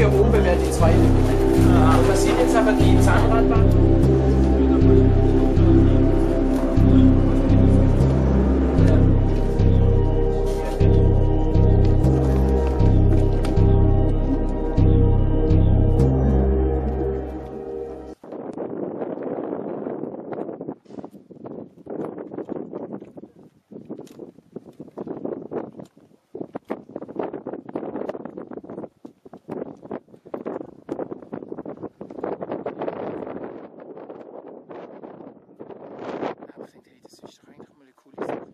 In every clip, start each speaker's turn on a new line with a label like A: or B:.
A: Wolke oben werden die zwei Und das sind jetzt aber die Zahnradbahn.
B: Das eigentlich mal eine coole Sache.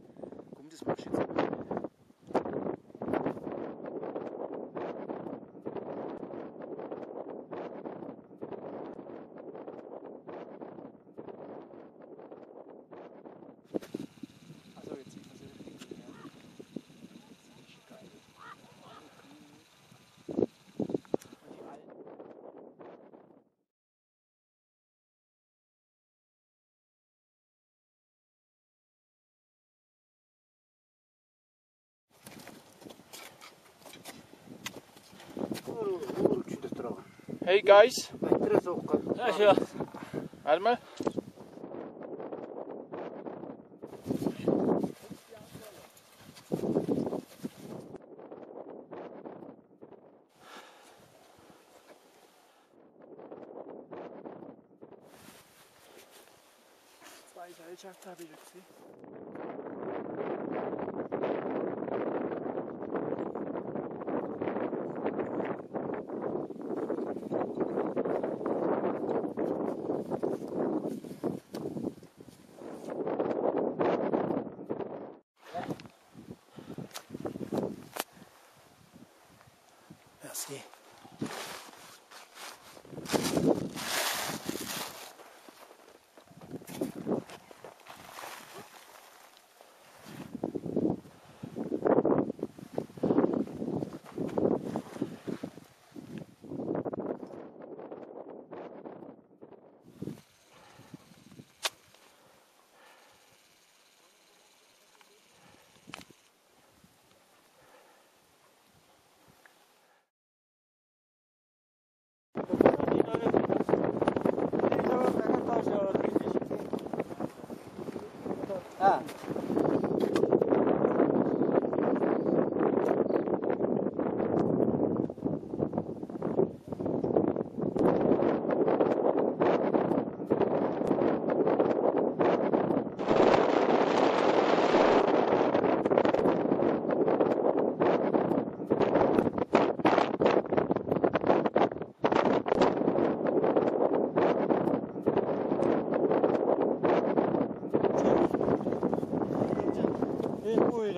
B: Komm, das machst du jetzt mal. Also Hey guys. Ja, ja. Warte mal. Zwei Seilschaften habe ich schon gesehen. 啊。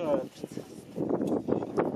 C: Evet.